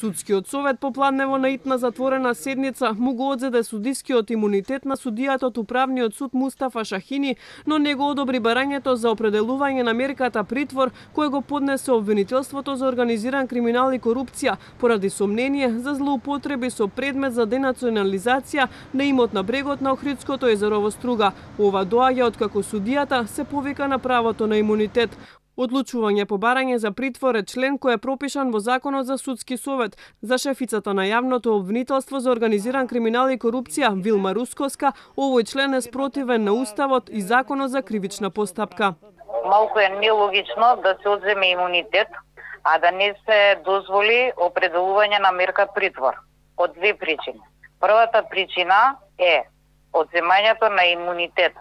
Судскиот совет попладнево на итна затворена седница му го одзеде судискиот имунитет на судијата од управниот суд Мустафа Шахини, но не го одобри барањето за определување на мерката притвор кој го поднесе обвинителството за организиран криминал и корупција поради сомнение за злоупотреби со предмет за денационализација на имот на брегот на Охридското езеро во Струга. Ова доаѓа откако судијата се повика на правото на имунитет. Одлучување по барање за притвор е член кој е пропишан во Законот за судски совет. За шефицата на јавното обвинителство за организиран криминал и корупција Вилма Рускоска. овој член е спротивен на Уставот и Законот за кривична постапка. Малку е нелогично да се одземе имунитет, а да не се дозволи определување на мерка притвор. Од две причини. Првата причина е одземањето на имунитет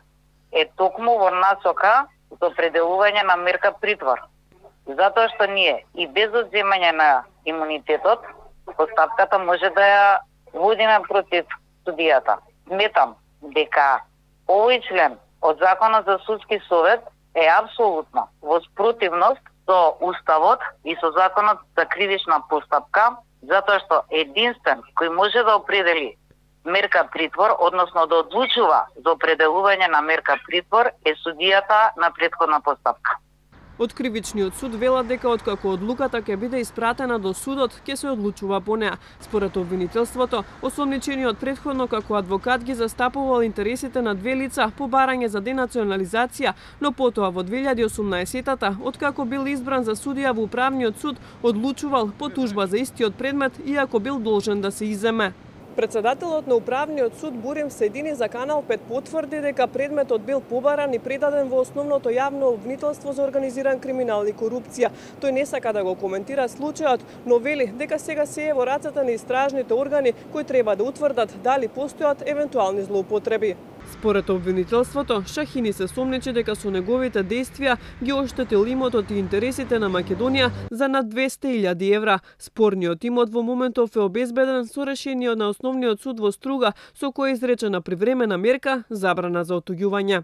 е токму во насока со пределување на мерка притвор. Затоа што ние и без одземање на имунитетот, постапката може да ја водиме против судијата. Сметам дека овој член од Законот за судски совет е апсолутно во спротивност со Уставот и со Законот за кривична постапка, затоа што единствен кој може да определи мерка притвор, односно да одлучува за определување на мерка притвор е судијата на предходна постапка. Од кривичниот суд велат дека откако одлуката ќе биде испратена до судот, ќе се одлучува по неа. Според обвинителството, осомничениот предходно како адвокат ги застапувал интересите на две лица по барање за денационализација, но потоа во 2018-тата, откако бил избран за судија во управниот суд, одлучувал по тужба за истиот предмет, иако бил должен да се иземе. Председателот на Управниот суд Бурим Седини за Канал 5 потврди дека предметот бил побаран и предаден во основното јавно обвинителство за организиран криминал и корупција. Тој не сака да го коментира случајот, но вели дека сега се е во рацата на истражните органи кои треба да утврдат дали постојат евентуални злоупотреби. Според обвинителството, Шахини се сомнече дека со неговите действија ги оштетил имотот и интересите на Македонија за над 200.000 евра. Спорниот имот во моментов е обезбеден со решение на основниот суд во Струга, со кое изречена привремена мерка забрана за отуѓување.